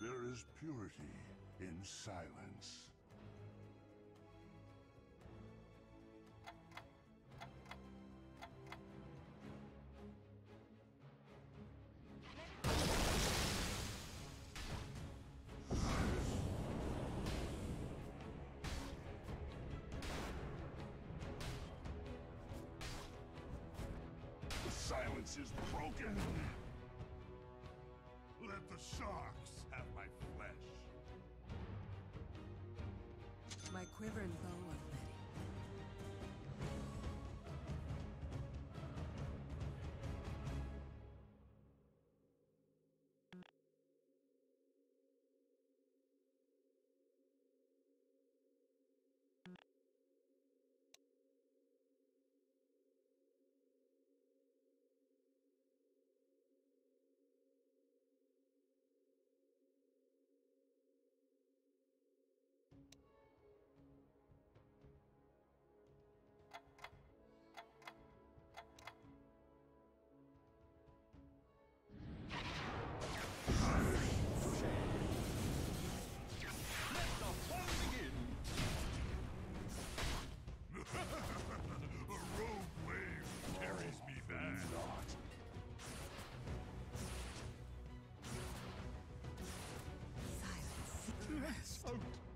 There is purity in silence. Silence is broken! quivering bone. out.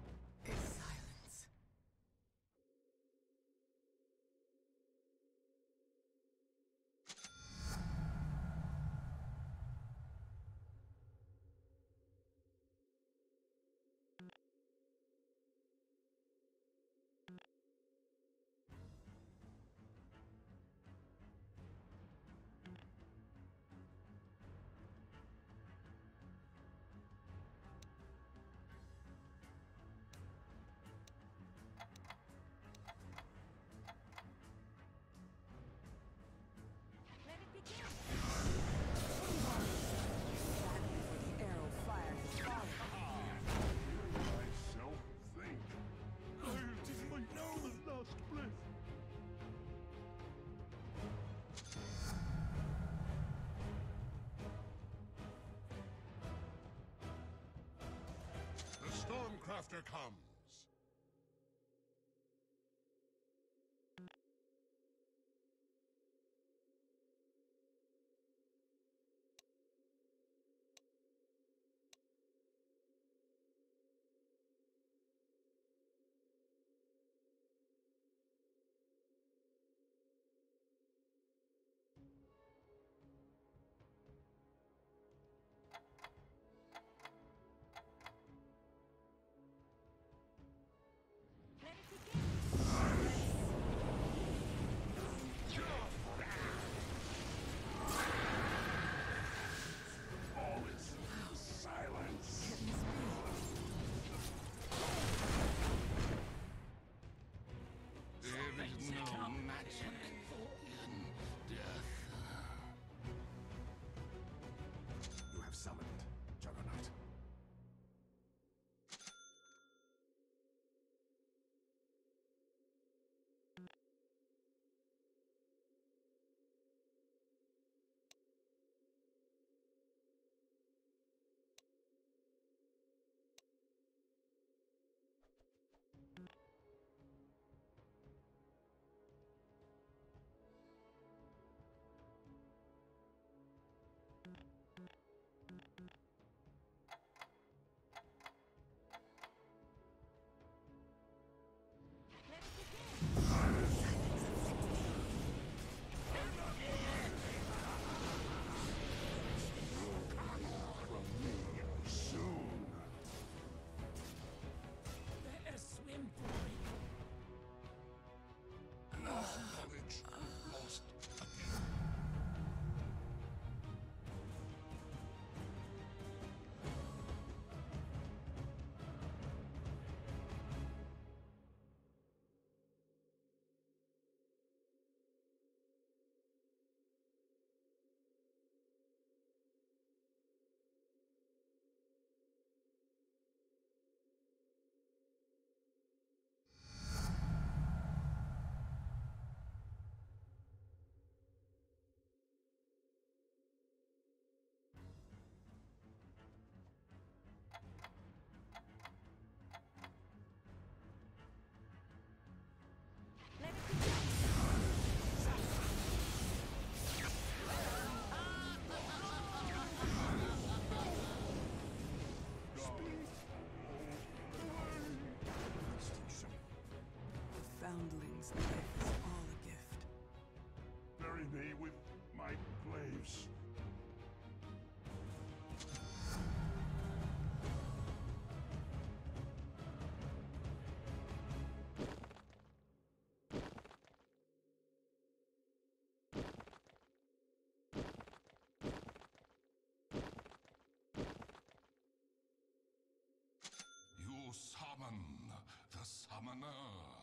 to come. Summoner.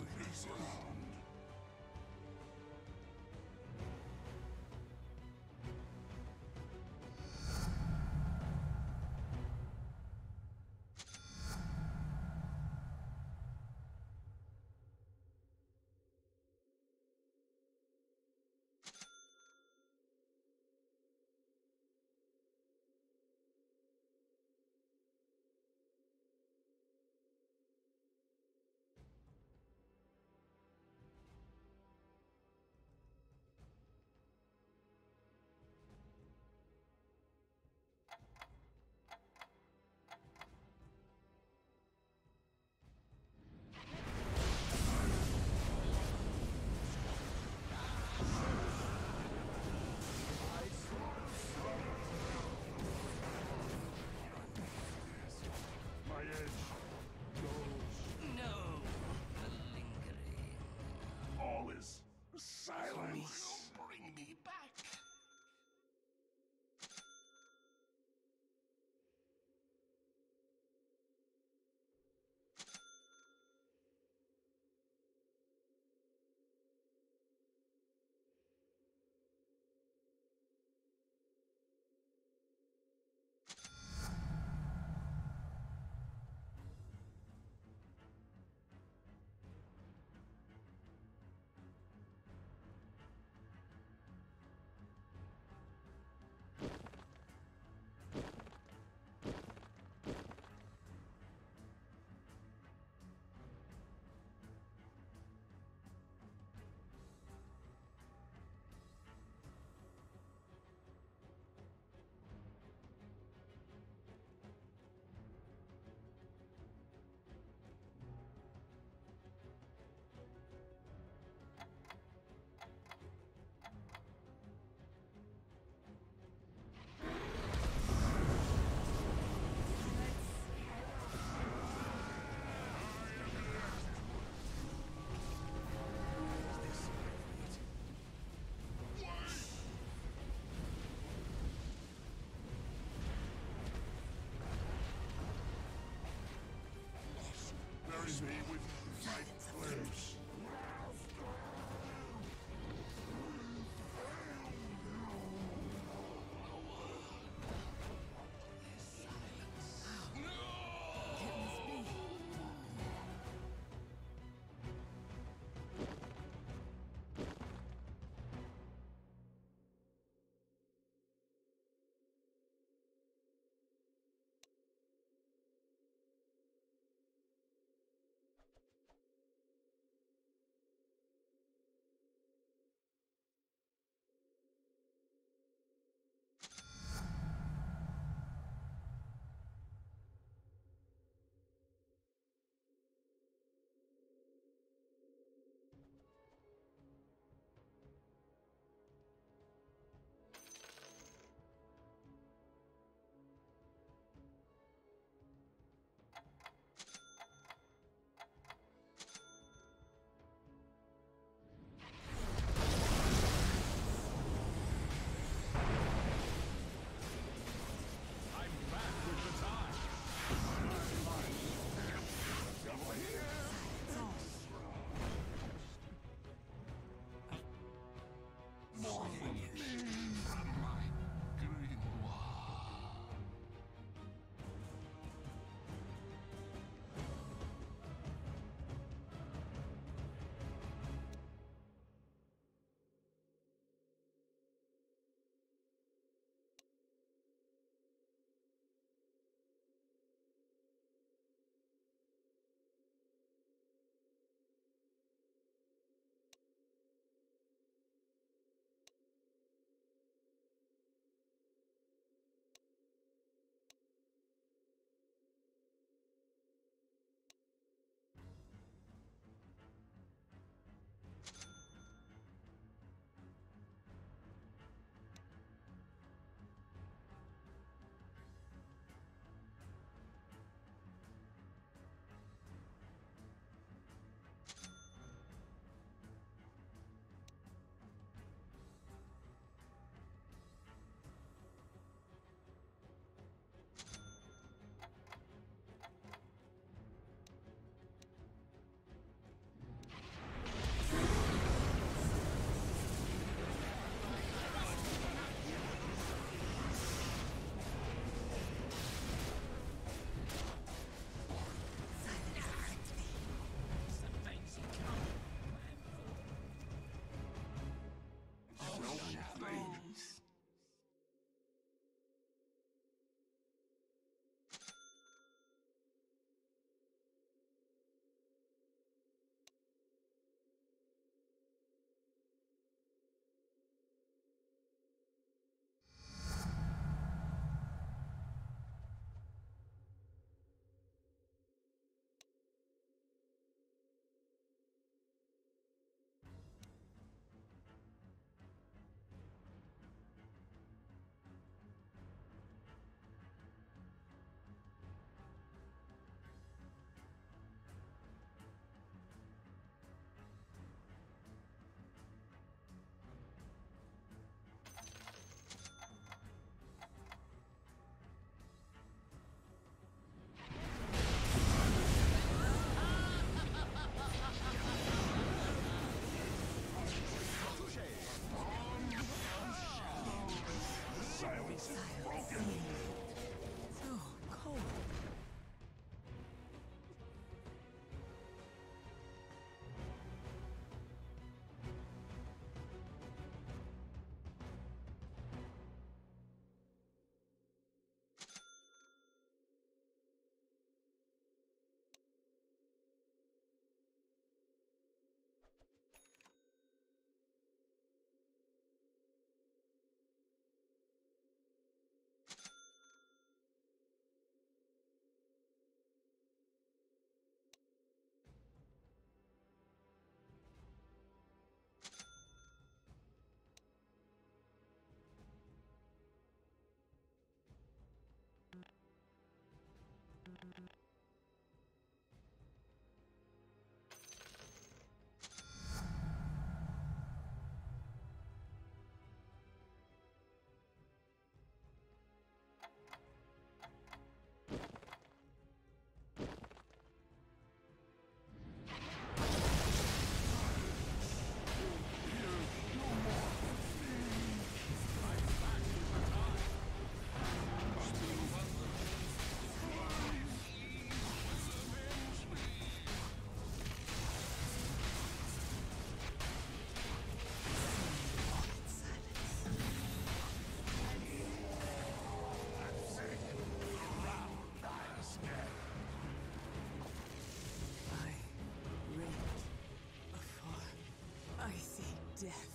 Far. With Nope. Death.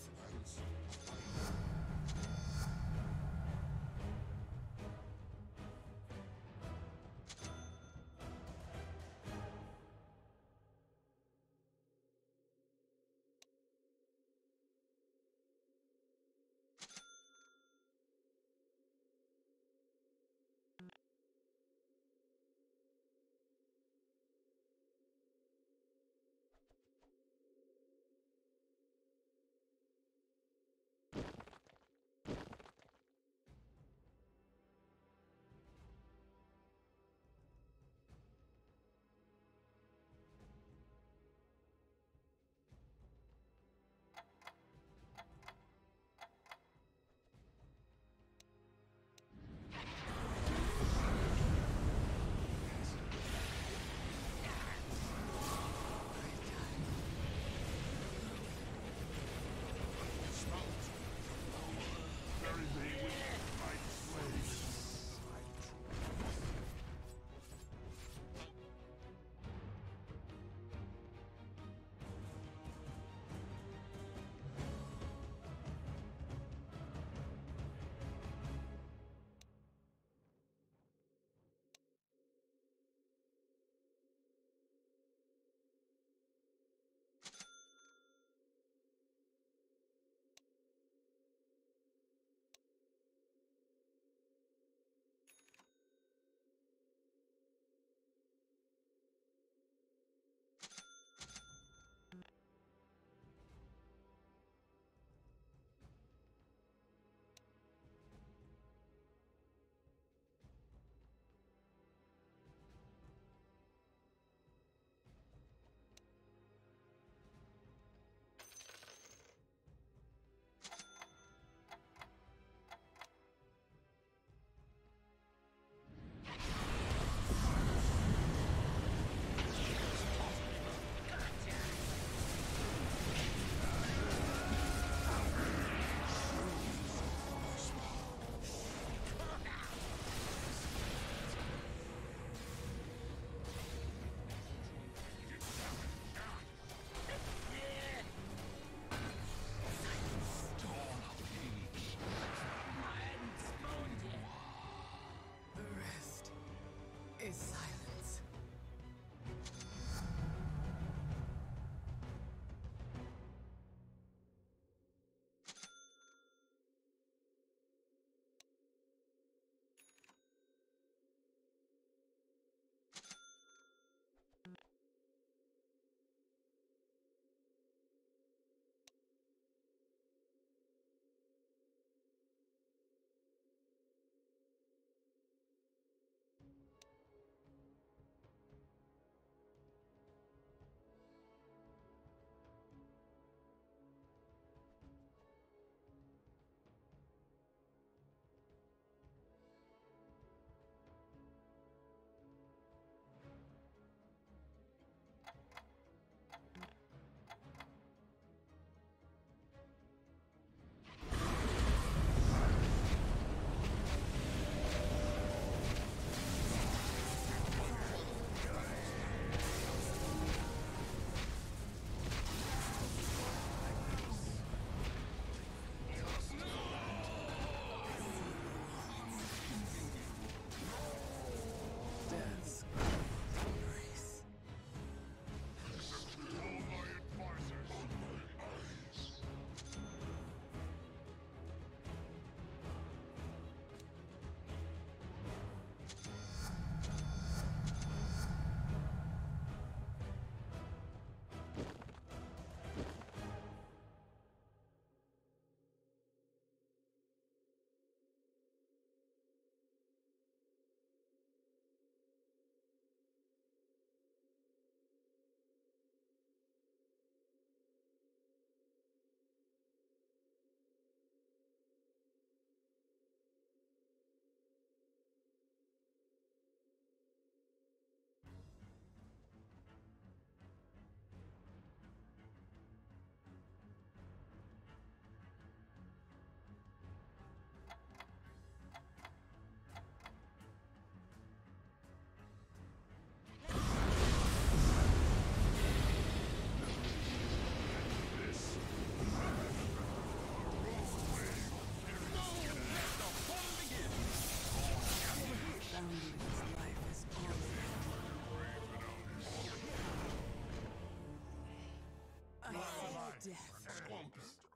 death.